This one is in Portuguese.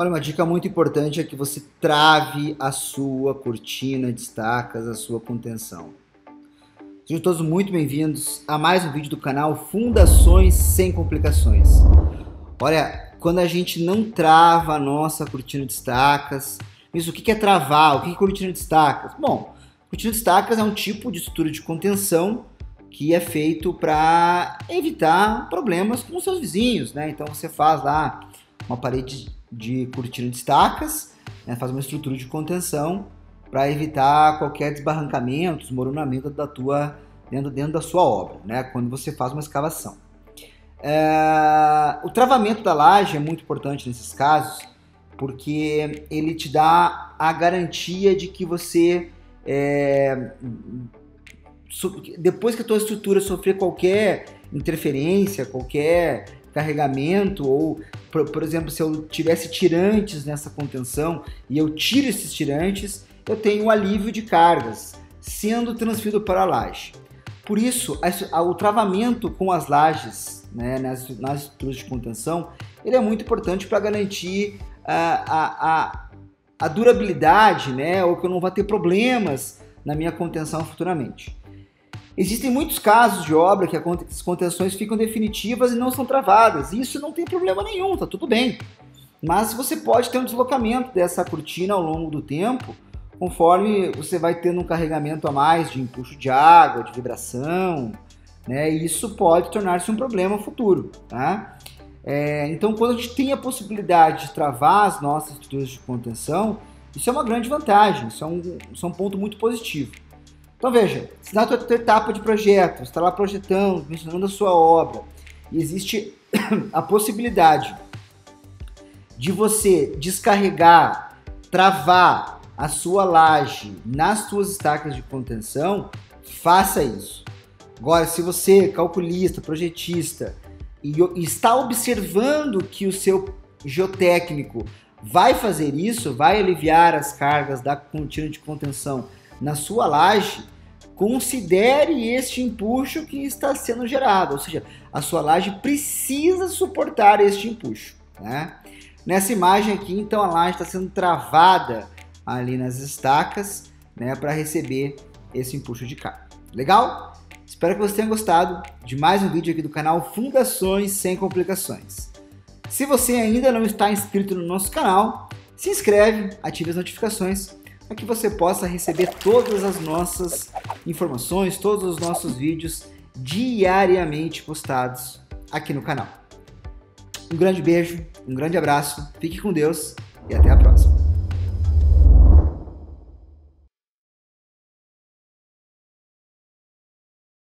Olha, uma dica muito importante é que você trave a sua cortina de estacas, a sua contenção. Sejam todos muito bem-vindos a mais um vídeo do canal Fundações Sem Complicações. Olha, quando a gente não trava a nossa cortina de estacas, isso, o que é travar? O que é cortina de estacas? Bom, cortina de estacas é um tipo de estrutura de contenção que é feito para evitar problemas com os seus vizinhos, né? Então você faz lá uma parede de cortina de estacas, né, faz uma estrutura de contenção para evitar qualquer desbarrancamento, desmoronamento da tua dentro, dentro da sua obra, né, quando você faz uma escavação. É, o travamento da laje é muito importante nesses casos, porque ele te dá a garantia de que você é, depois que a tua estrutura sofrer qualquer interferência, qualquer carregamento ou, por, por, exemplo, se eu tivesse tirantes nessa contenção e eu tiro esses tirantes, eu tenho um alívio de cargas sendo transferido para a laje. Por isso, a, a, o travamento com as lajes, né, nas, nas estruturas de contenção, ele é muito importante para garantir a, a, a, durabilidade, né, ou que eu não vá ter problemas na minha contenção futuramente. Existem muitos casos de obra que as contenções ficam definitivas e não são travadas. Isso não tem problema nenhum, tá tudo bem. Mas você pode ter um deslocamento dessa cortina ao longo do tempo, conforme você vai tendo um carregamento a mais de empuxo de água, de vibração, né? E isso pode tornar-se um problema futuro, tá? É, então, quando a gente tem a possibilidade de travar as nossas estruturas de contenção, isso é uma grande vantagem, isso é um, isso é um ponto muito positivo. Então veja, se na tua, etapa de projeto, está lá projetando, mencionando a sua obra, e existe a possibilidade de você descarregar, travar a sua laje nas suas estacas de contenção, faça isso. Agora, se você, calculista, projetista, e, e está observando que o seu geotécnico vai fazer isso, vai aliviar as cargas da contínua de contenção na sua laje, considere este empuxo que está sendo gerado, ou seja, a sua laje precisa suportar este empuxo. Né? Nessa imagem aqui, então, a laje está sendo travada ali nas estacas né, para receber esse empuxo de carga. Legal? Espero que você tenha gostado de mais um vídeo aqui do canal Fundações Sem Complicações. Se você ainda não está inscrito no nosso canal, se inscreve, ative as notificações para que você possa receber todas as nossas informações, todos os nossos vídeos diariamente postados aqui no canal. Um grande beijo, um grande abraço, fique com Deus e até a próxima.